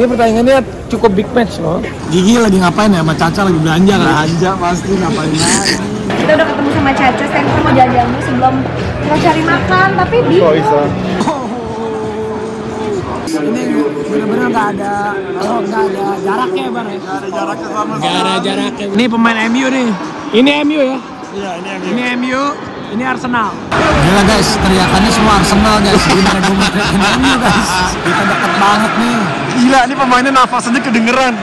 Dia pertandingannya cukup big match loh. Gigi lagi ngapain ya? Sama Caca lagi belanja kan? Belanja pasti ngapain lagi. Kita udah ketemu sama Caca, kita mau jalan-jalan dulu sebelum kita cari makan, tapi bingung. Ini bener-bener nggak ada, oh, nggak ada jaraknya bang ya? Nggak ada jaraknya sama Gak ada jaraknya. Ini pemain MU nih. Ini MU ya. Iya ini yang Ini MU, ini Arsenal. Gila guys, teriakannya semua Arsenal guys. Gimana gue mau guys? Kita deket banget nih. Gila, ini pemainnya nafasnya kedengeran.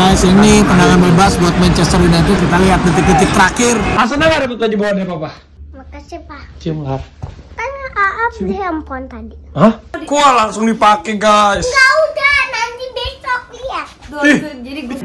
Guys ini tendangan bebas buat Manchester United. Kita lihat detik-detik terakhir. Arsenal dapat baju bawaannya papa? Makasih pak. Cium nggak? Kan AA beli handphone tadi. Hah? Gua langsung dipakai guys. Enggak udah, nanti besok lihat. Jadi gue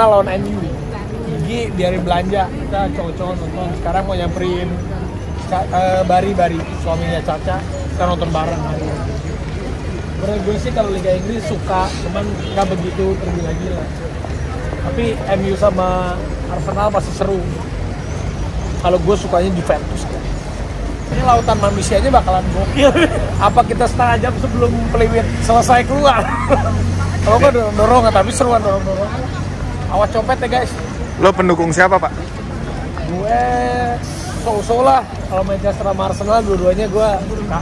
Arsenal lawan MU. Gigi biarin belanja, kita cowok-cowok nonton. Sekarang mau nyamperin eh, Bari Bari, suaminya Caca. Kita nonton bareng hari ini. Menurut gue sih kalau Liga Inggris suka, cuman nggak begitu tergila-gila. Tapi MU sama Arsenal pasti seru. Kalau gue sukanya Juventus. Ini lautan manusianya bakalan gokil. Apa kita setengah jam sebelum peliwit selesai keluar? Kalau nggak dorong-dorong, tapi seruan dorong-dorong. Awas copet ya guys. Lo pendukung siapa, Pak? Gue so-so lah. Kalau Manchester sama Arsenal dua-duanya gue suka.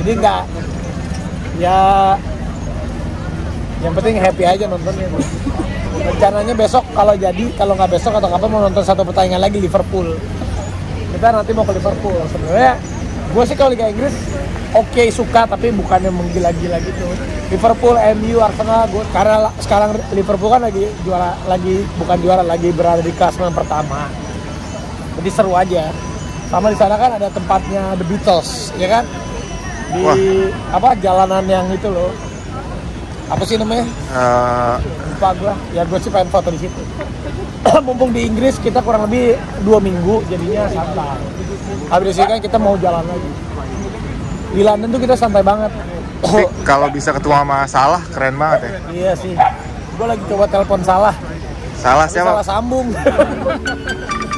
Jadi nggak ya yang penting happy aja nontonnya. Rencananya besok kalau jadi, kalau nggak besok atau kapan mau nonton satu pertandingan lagi Liverpool. Kita nanti mau ke Liverpool. Sebenarnya gue sih kalau Liga Inggris oke suka tapi bukannya menggila-gila gitu. Liverpool, MU, Arsenal, gue karena sekarang Liverpool kan lagi juara lagi bukan juara lagi berada di klasemen pertama. Jadi seru aja. Sama di sana kan ada tempatnya The Beatles, ya kan? Di Wah. apa jalanan yang itu loh. Apa sih namanya? Eh, lupa gue ya gue sih pengen foto di situ mumpung di Inggris kita kurang lebih dua minggu jadinya santai habis itu kan kita mau jalan lagi di London tuh kita santai banget tapi kalau bisa ketemu sama Salah, keren banget ya. iya sih gue lagi coba telepon salah Salah Tapi salah siapa? sambung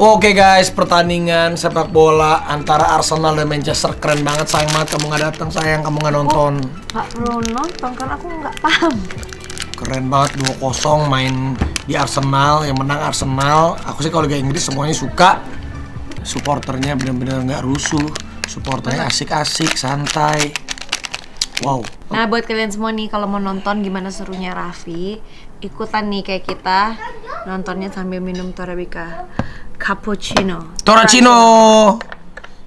Oke guys, pertandingan sepak bola antara Arsenal dan Manchester keren banget. Sayang banget kamu nggak datang, sayang kamu nggak nonton. Gak perlu nonton karena aku nggak paham. Keren banget 2-0 main di Arsenal, yang menang Arsenal. Aku sih kalau Liga Inggris semuanya suka. Supporternya bener-bener nggak rusuh, supporternya asik-asik, santai. Wow. Nah buat kalian semua nih kalau mau nonton gimana serunya Raffi Ikutan nih kayak kita Nontonnya sambil minum Torabika Cappuccino Toracino.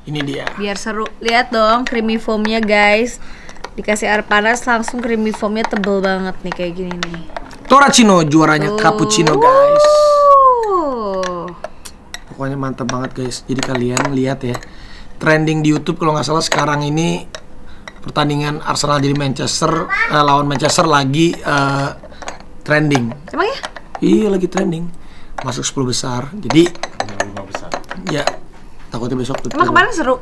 Ini dia. Biar seru Lihat dong creamy foamnya guys Dikasih air panas langsung creamy foamnya tebel banget nih kayak gini nih Toracino juaranya cappuccino guys. Pokoknya mantap banget guys. Jadi kalian lihat ya. Trending di YouTube kalau nggak salah sekarang ini pertandingan Arsenal jadi Manchester eh, lawan Manchester lagi eh, trending. Emang ya? Iya lagi trending. Masuk 10 besar. Jadi ya takutnya besok tuh Emang kemarin seru?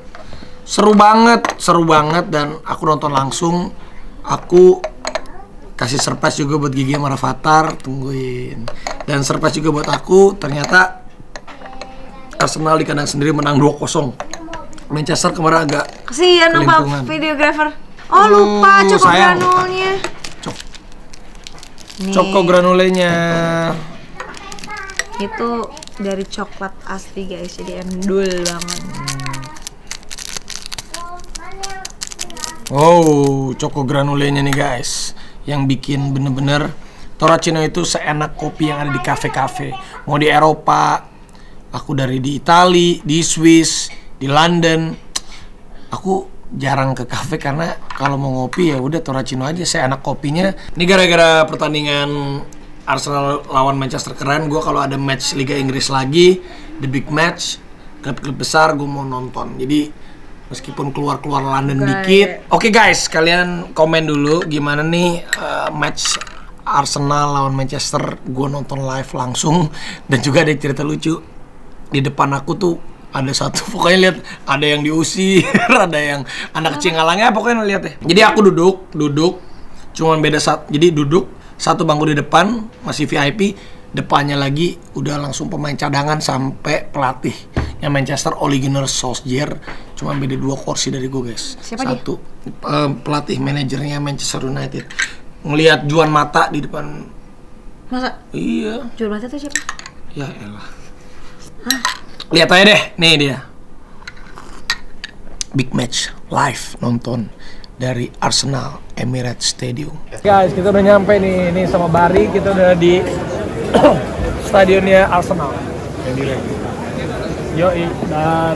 seru banget seru banget dan aku nonton langsung aku kasih surprise juga buat Gigi sama Rafathar tungguin dan surprise juga buat aku ternyata Arsenal di kandang sendiri menang 2-0 Manchester kemarin agak Kasihan Kelimpungan. videografer. Oh lupa coklat sayang. granulnya. Nih, Coko granulenya. Itu dari coklat asli guys, jadi endul banget. Oh, Coko granulenya nih guys. Yang bikin bener-bener Toracino itu seenak kopi yang ada di kafe-kafe. Mau di Eropa Aku dari di Itali, di Swiss, di London. Aku jarang ke kafe karena kalau mau ngopi ya udah Toracino aja. Seenak kopinya. Ini gara-gara pertandingan Arsenal lawan Manchester keren. Gue kalau ada match Liga Inggris lagi The big match Klub-klub besar gue mau nonton. Jadi meskipun keluar-keluar London dikit. Oke guys, kalian komen dulu gimana nih uh, match Arsenal lawan Manchester. Gue nonton live langsung. Dan juga ada cerita lucu. Di depan aku tuh ada satu pokoknya lihat ada yang diusir, ada yang anak kecil ngalangnya pokoknya lihat deh. Jadi aku duduk, duduk cuman beda saat jadi duduk satu bangku di depan masih VIP depannya lagi udah langsung pemain cadangan sampai pelatih. Yang Manchester Ole Gunnar Solskjaer cuma beda dua kursi dari gue guys. Siapa dia? satu eh, pelatih manajernya Manchester United. Ngelihat Juan Mata di depan. Masa? Iya. Jual mata tuh siapa? ya elah lihat aja deh nih dia. Big match live nonton dari Arsenal Emirates Stadium. Guys kita udah nyampe nih ini sama Bari kita udah di stadionnya Arsenal. Yoi dan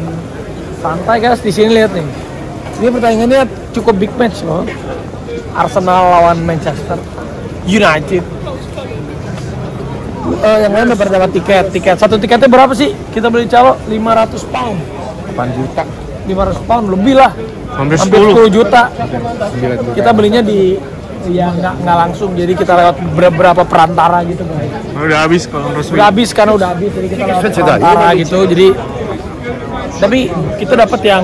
santai guys di sini lihat nih. Ini pertandingannya cukup big match loh. Arsenal lawan Manchester United Eh, yang lain udah pada dapat tiket. Tiket satu tiketnya berapa sih? Kita beli calo 500 pound. 8 juta 500 pound lebih lah. Hampir 10 juta. 9 juta Kita belinya di ya nggak nggak langsung jadi kita lewat beberapa perantara gitu guys. udah habis kalau resmi Udah habis karena udah habis jadi kita lewat perantara gitu jadi tapi kita dapat yang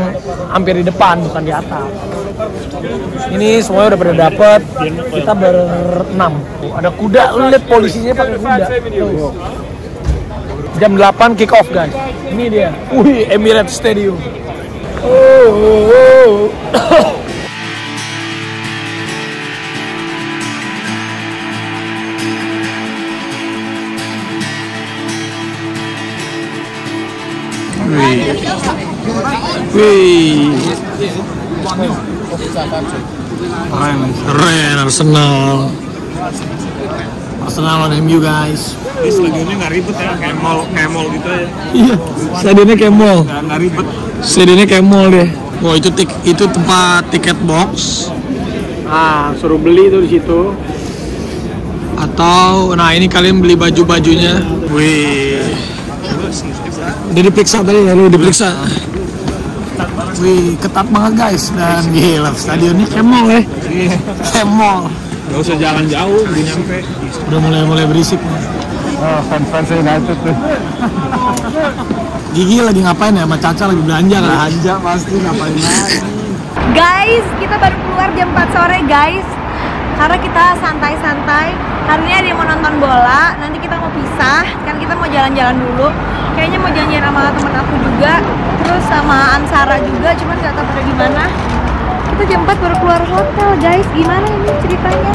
hampir di depan bukan di atas. Ini semuanya udah pada dapet. Kita berenam. Ada kuda, lu lihat polisinya pakai kuda. Tuh. Jam 8 kick off guys. Ini dia. Wih, Emirates Stadium. Oh, oh, oh. Wih. Wih. Keren, keren Arsenal. Arsenal lawan MU guys. stadionnya nggak ribet ya kayak mall kayak mall gitu ya Iya, stadionnya kayak mall. nggak nggak ribet Stadionnya kayak mall deh. Wah itu tik itu tempat tiket box. Ah, suruh beli tuh di situ. Atau, nah ini kalian beli baju bajunya. Wih. Udah diperiksa tadi ya, lu diperiksa. Wih, ketat banget guys dan gila stadionnya mall ya. Mall. nggak usah jalan jauh udah nyampe Udah mulai mulai berisik. oh, fans fans United tuh Gigi lagi ngapain ya? Sama Caca lagi belanja kan? Belanja pasti ngapain lagi? Guys, kita baru keluar jam 4 sore guys Karena kita santai-santai. Hari ini ada yang mau nonton bola. Nanti kita mau pisah. Kan kita mau jalan-jalan dulu. Kayaknya mau janjian sama temen aku juga. Terus sama Ansara juga. Cuman gak tahu pada gimana Kita jam 4 baru keluar hotel. Guys Gimana ini ceritanya?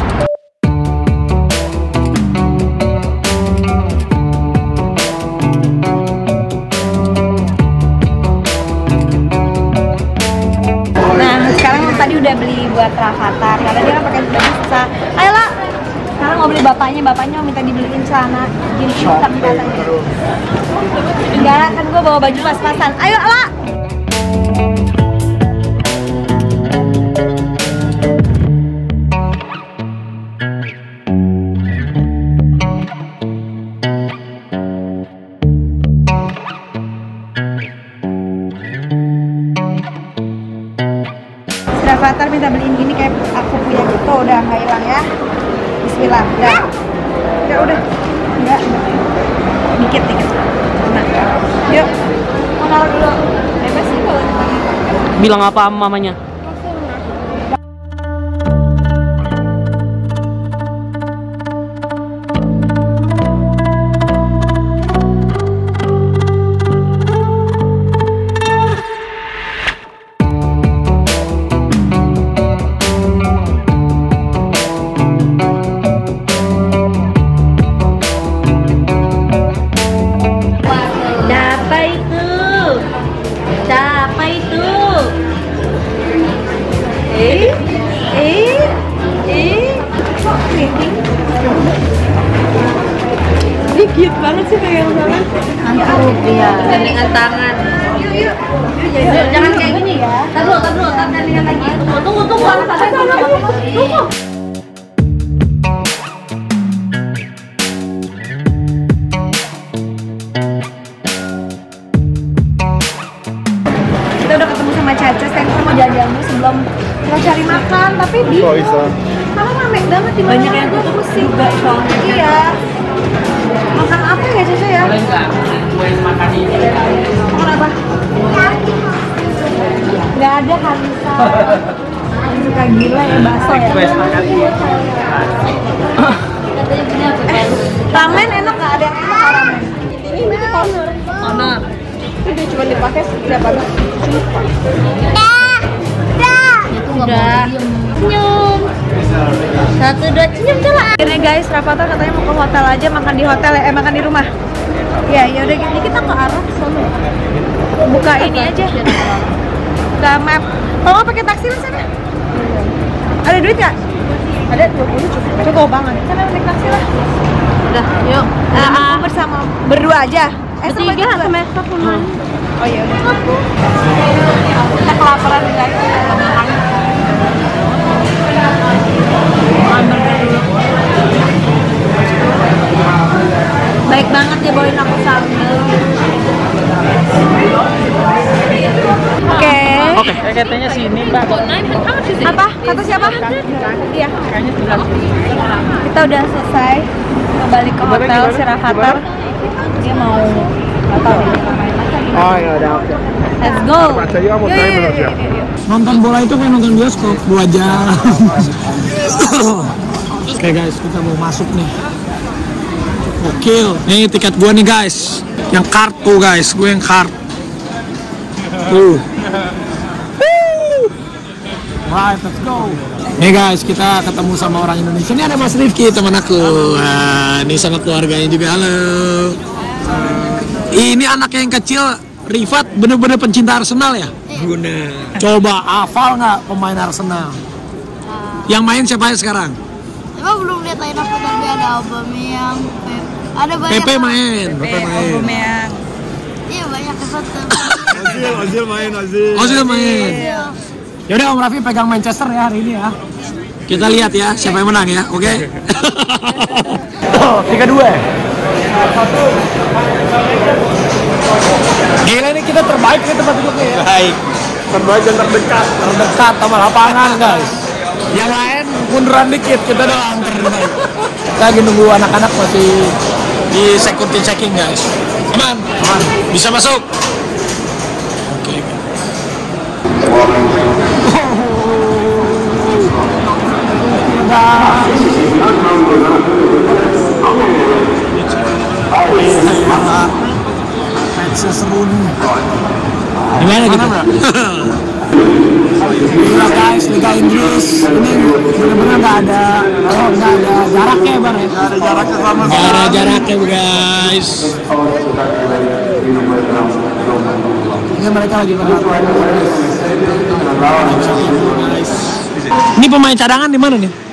Nah, sekarang tadi udah beli buat Rafathar karena dia kan pakai baju susah. Ayo lah. Sekarang mau beli bapaknya, bapaknya minta dibeliin celana jeans hitam katanya. Enggak, kan gue bawa baju pas-pasan. Ayo lah. Si Rafathar minta beliin gini kayak aku punya gitu udah nggak hilang ya. Bismillah. Udah. Udah udah. Enggak. Dikit dikit. Nah. Yuk. taruh dulu. Bebas sih kalau. Bilang apa mamanya? Jangan kayak gini ya. Dulu, tahan dulu, tahan gandengan lagi. Tunggu, tunggu, tunggu. Anak saya tunggu. Tunggu. kita udah ketemu sama Caca sekarang kita mau jalan-jalan dulu sebelum kita cari makan tapi bisa? karena rame banget di banyak yang tutup pusing juga soalnya iya makan apa ya Caca ya makan apa nggak ada Hanisa suka gila ya bakso ya. Eh, ramen enak nggak? Ada yang enak ramen? Ini ini corner corner itu cuma dipakai berapa udah senyum satu dua senyum coba akhirnya guys Rafathar katanya mau ke hotel aja makan di hotel ya. Eh makan di rumah. Ya ya udah gini kita ke arah sana. Buka ini aja buka map kalau nggak pakai taksi lah sana ada duit nggak? Ada 20 cukup cukup banget. Sana naik taksi lah. Udah yuk. Uh, bersama berdua aja. Eh sama juga sama oh iya udah. Kita kelaparan guys. Makan baik banget dia bawain aku sambal oke Oke, katanya sini mbak. apa kata siapa iya kita udah selesai kembali ke hotel si Rafathar dia mau apa gimana. Oh ya udah oke. let's go Saya mau Yuk, tanya yuk, menurut yuk, ya. yuk, yuk. Nonton bola itu kayak nonton bioskop dua jam. Oke guys, kita mau masuk nih. Gokil. Nih tiket gua nih guys. Yang kartu guys, gue yang kart. Tuh. Right, let's go. Nih guys, kita ketemu sama orang Indonesia. Ini ada Mas Rifki, teman aku. Wah, ini sama keluarganya juga. Halo. Ini anak yang kecil, Rifat, bener-bener pencinta Arsenal ya? Guna. Coba hafal nggak pemain Arsenal? Yang main siapa ya sekarang? Emang belum lihat lain apa tapi ada Aubameyang, Pep. Ada banyak. Pepe main. Pepe main. Iya banyak kesatu. Ozil, Ozil main, Ozil. Sudah main. Yaudah Om Raffi pegang Manchester ya hari ini ya. Kita lihat ya siapa yang menang ya, oke? Tiga dua. Gila nih kita terbaik nih tempat duduknya ya. Baik. Terbaik dan terdekat. Terdekat sama lapangan guys. Yang lain munduran dikit kita doang terbaik. Kita lagi nunggu anak-anak masih di security checking guys. Aman, aman. Bisa masuk. Oke. Matchnya seru nih. Gimana gitu? Guys, Liga Inggris ini bener-bener nggak ada oh, nggak ada jaraknya ya bang? Nggak ada jaraknya sama Nggak ada jaraknya guys. Ini mereka lagi berlatihan. Ini pemain cadangan di mana nih?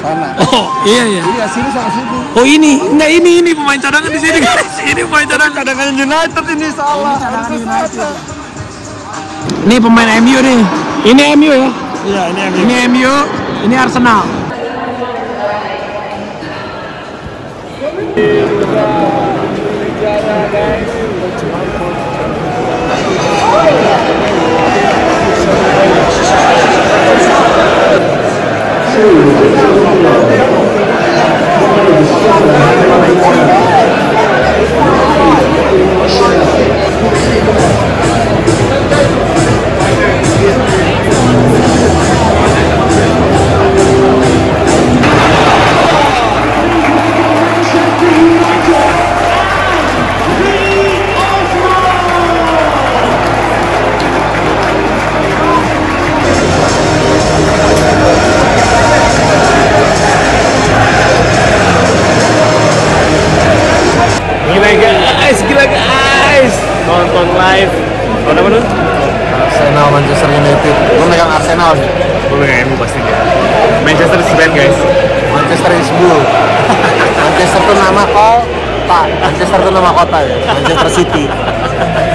Sana. Oh iya iya. Iya sini sama sini. Oh ini enggak ini ini pemain cadangan di sini guys. Ini pemain cadangan. Cadangan United ini salah. Ini cadangan United. Ini pemain MU nih. Ini MU ya? Iya, ini yang Ini MU, ini Arsenal. Nama kota. Manchester tuh nama kota ya. Manchester City.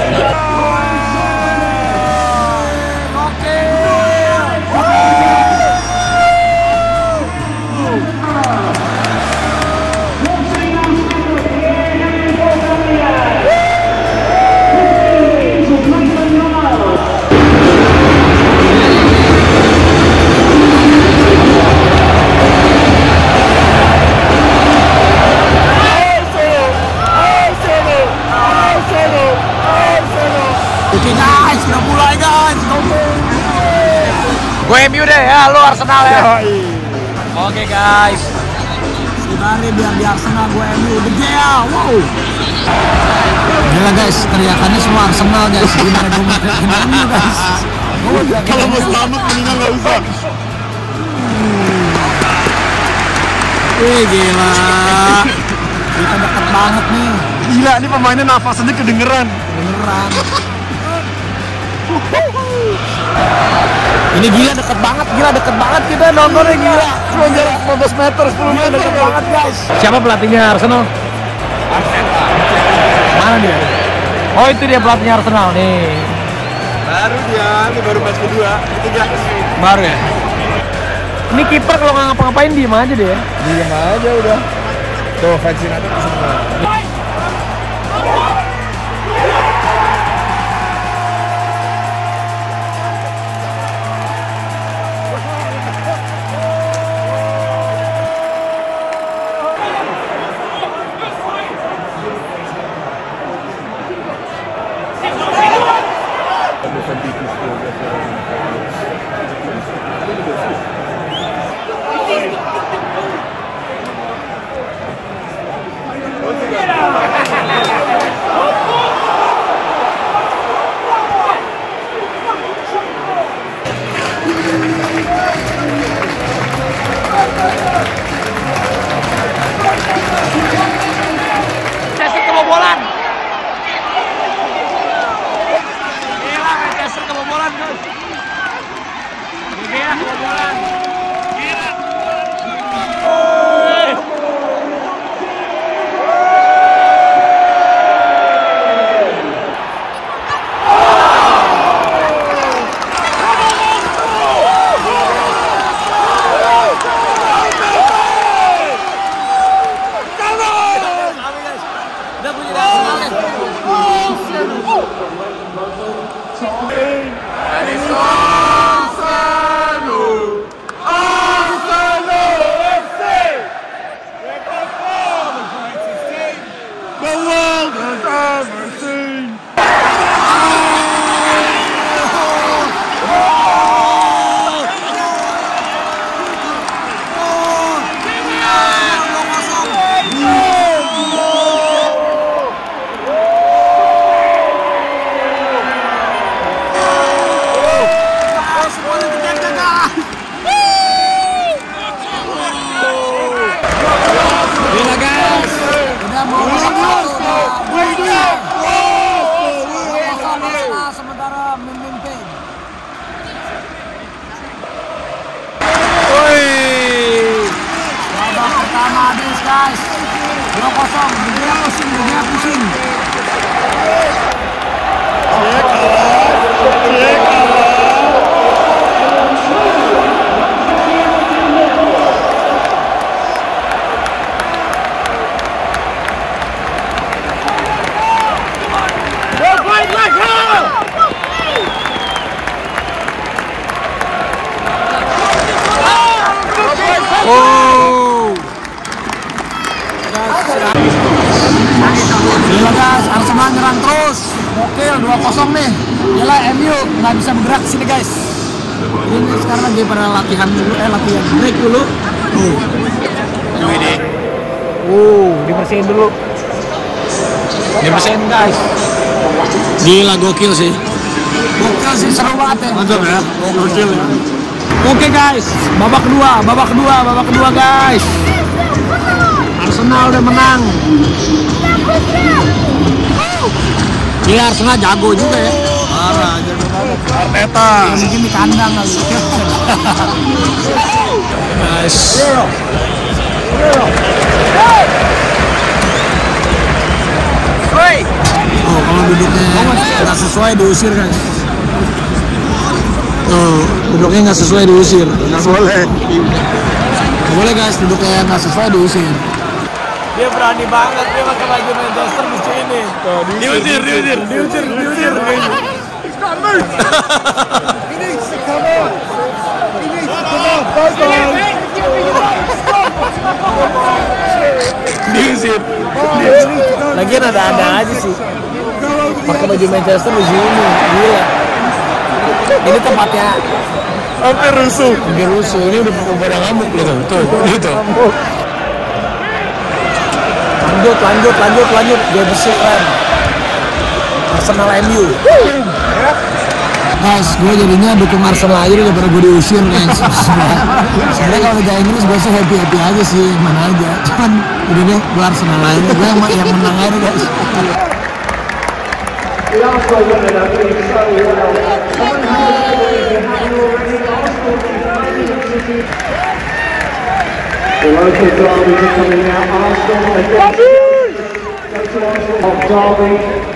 Gue MU deh ya, lu Arsenal ya. Oke guys. Si Bari biar di Arsenal gue MU. De Gea, wow. Gila guys, teriakannya semua Arsenal guys. Gimana gue mau MU guys. Kalau mau selamat mendingan nggak usah. Wih gila. Kita deket banget nih. Gila, ini pemainnya nafasannya kedengeran. Beneran. Ini gila deket banget, gila deket banget kita nontonnya gila. Cuma jarak 15 meter, 10 meter deket banget guys. Siapa pelatihnya Arsenal? Mana dia? Oh itu dia pelatihnya Arsenal nih. Baru dia, ini baru match kedua. Ketiga. Baru ya. Ini kiper kalau nggak ngapa-ngapain diem aja deh. ya. Diam aja udah. Tuh, United di pada latihan dulu, eh latihan break dulu. Tuh. Uh, dibersihin dulu. Dibersihin guys. Gila gokil sih. Gokil sih seru banget ya. Mantap ya. Gokil ya. Oke guys, babak kedua, babak kedua, babak kedua guys. Arsenal udah menang. Gila Arsenal jago juga ya. Arteta. Mungkin di kandang kali. Nice. Oh, kalau duduknya nggak sesuai diusir kan? Oh, duduknya nggak sesuai diusir. Nggak boleh. Nggak boleh guys, duduknya nggak sesuai diusir. Dia berani banget dia pakai baju Manchester di sini. Diusir, diusir. Diusir, diusir. Diusir. Lagian ada-ada aja sih. Pakai baju Manchester di sini, gila. Ini tempatnya Hampir rusuh. hampir rusuh. Ini udah pada ngamuk gitu. Tuh, Gitu. lanjut, lanjut, lanjut, lanjut. Dia bersih kan. Arsenal MU. Guys, gue jadinya dukung Arsenal aja daripada gue diusir guys. Sebenarnya kalau Liga Inggris gue sih happy happy aja sih, mana aja. Cuman udah deh, gue Arsenal aja. Gue yang, yang menang aja guys. The local derbies are coming now. Arsenal against Derby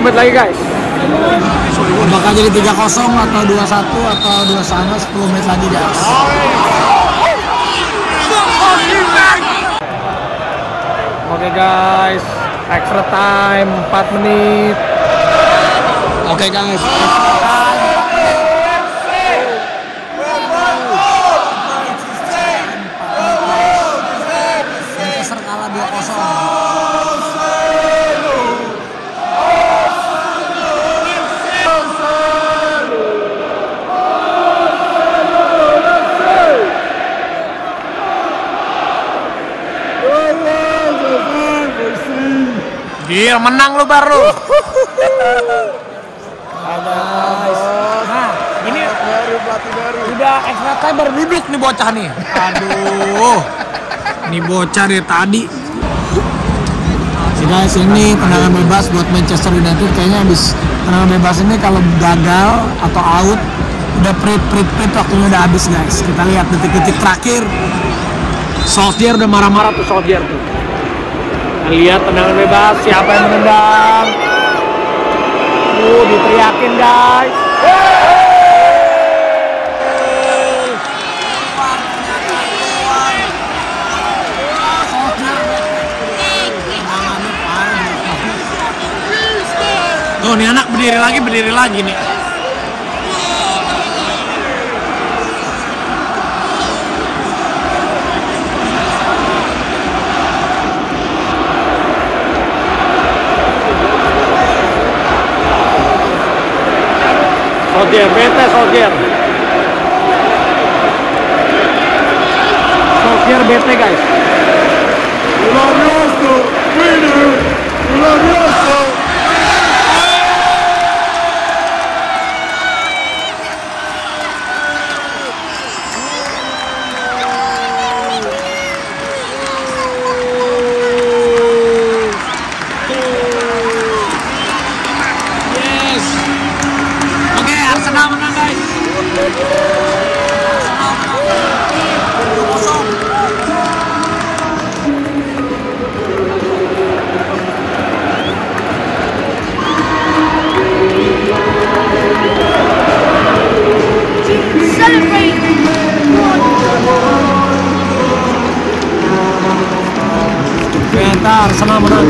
menit lagi guys. Bakal jadi 3-0 atau 2-1 atau 2 sama 10 menit lagi guys. Oke guys, extra time 4 menit. Oke guys. Manchester Gila, menang lu baru. Nah, ini udah extra time baru duduk nih bocah nih. Aduh. Ini bocah dari tadi. Si guys ini tendangan bebas buat Manchester United kayaknya habis tendangan bebas ini kalau gagal atau out udah prit prit prit waktunya udah habis guys. Kita lihat detik-detik terakhir. Solskjaer udah marah-marah tuh Solskjaer tuh. Lihat tendangan bebas, siapa yang menendang? Uh, diteriakin guys. Tuh, nih anak berdiri lagi, berdiri lagi nih. Solskjaer, bete Solskjaer. Solskjaer bete guys. Yes. Semoga Arsenal menang.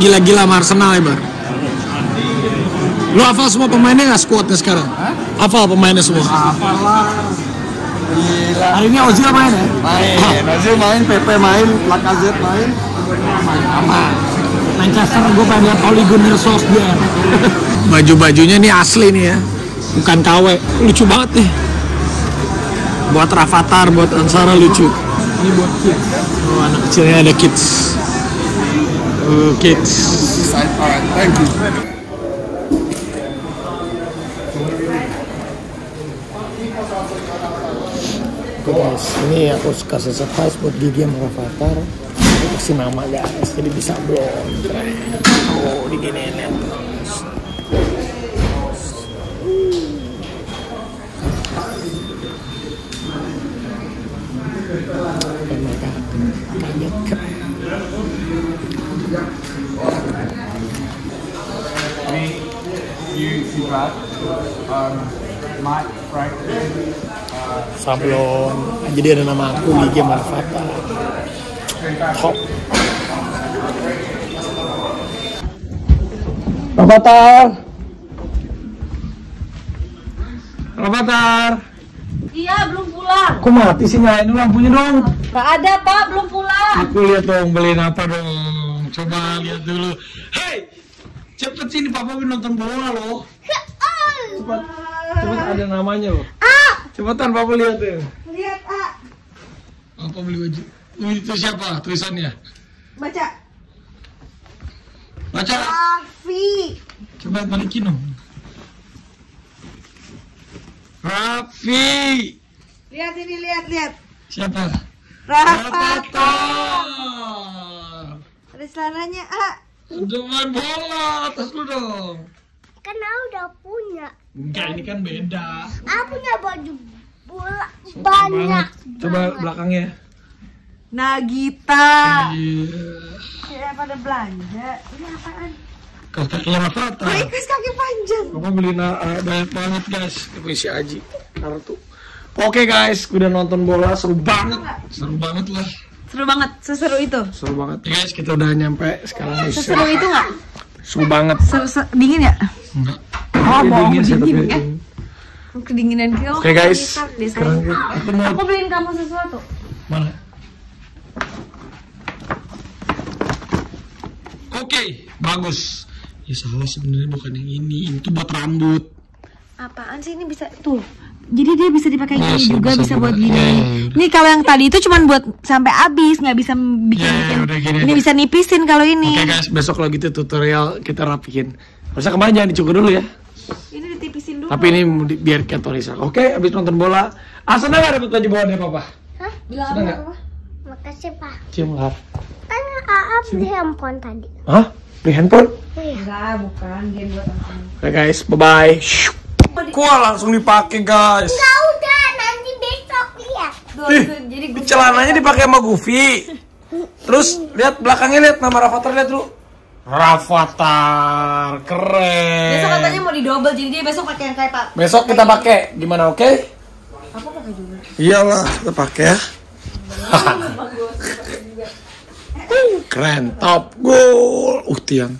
Tergila-gila sama Arsenal ya, Bar. Lu hafal semua pemainnya nggak squadnya sekarang? Hafal pemainnya semua? Apalah. Gila. Hari ini Ozil main ya? Main. Ozil main, PP main, Lacazette main. Aman. Manchester gue pengen lihat Ole Gunnar Solskjaer. Baju-bajunya nih asli nih ya, bukan KW. Lucu banget nih. Buat Rafathar, buat Ansara lucu. Ini buat kids. Oh anak kecilnya ada kids. Oh, kids. Alright, thank you. Guys, ini aku kasih surprise buat Gigi sama Rafathar. Aku kasih nama guys, jadi bisa blond. Oh, diginiin lihat. Um, Mike, Frank, Sablon. Jadi ada nama aku Gigi sama Rafathar. Top. Rafathar. Rafathar. Iya, belum pulang. Kok mati sih nyalain lampunya dong? Gak ada, Pak, belum pulang. Aku lihat dong beliin apa dong. Coba lihat dulu. Hei, cepet sini papa nonton bola loh. Cepat, cepat ada namanya loh. Cepetan papa lihat deh. Lihat, ah. Papa beli baju. Ini itu siapa tulisannya? Baca. Baca. Raffi. Coba balikin dong. Raffi. Lihat ini, lihat, lihat. Siapa? Rafathar. Ada celananya, ah. Udah main bola, atas lu dong. Kan aku udah punya. Enggak, ini kan beda. Aku punya baju bola banyak. Coba belakangnya. Nagita. Iya. Kayak pada belanja. Ini apaan? Kakaknya Rafathar. Oh, ikus kaki panjang. Papa beli na- eh, banyak banget guys. Ini si Aji. Naruto. Oke guys, udah nonton bola seru banget. Seru banget lah. Seru banget, seseru itu. Seru banget. Ya, guys, kita udah nyampe sekarang. Seseru itu nggak? Seru banget. Seru, se- dingin ya? Enggak. Oh, mau dingin sih, dingin tapi- ya? Kedinginan kau. Oke guys, sekarang aku mau Aku beliin kamu sesuatu. mana? Oke, bagus. Ya salah sebenarnya bukan yang ini. Ini tuh buat rambut. Apaan sih ini bisa tuh? Jadi dia bisa dipakai Iya gini juga, bisa bisa, buat gini. Iya, iya, iya. Ini kalau yang tadi itu cuman buat sampai habis, nggak bisa bikin. Udah gini ini aja. bisa nipisin kalau ini. Oke guys, besok kalau gitu tutorial kita rapihin. Masa kemarin jangan dicukur dulu ya. Ini ditipisin dulu. Tapi ini biar kayak Torisa. Oke, abis nonton bola. Arsenal nggak dapat baju bola dari papa? Hah? Apa? nggak? apa? Makasih pak. Cium lap. Kan Aap di handphone tadi. Hah? Beli handphone? Enggak, bukan game buat apa. Oke guys, bye-bye. Gua langsung dipakai guys. Enggak udah, nanti besok lihat. Ih, ini celananya dipakai sama Goofy. Terus lihat belakangnya lihat nama Rafathar lihat dulu. Rafathar, keren. Besok katanya mau di double, jadi dia besok pakai yang kayak Pak. Besok kita pakai, gimana oke? Apa pakai juga? Iyalah, kita pakai ya. Keren, top, gol. Uh, tiang.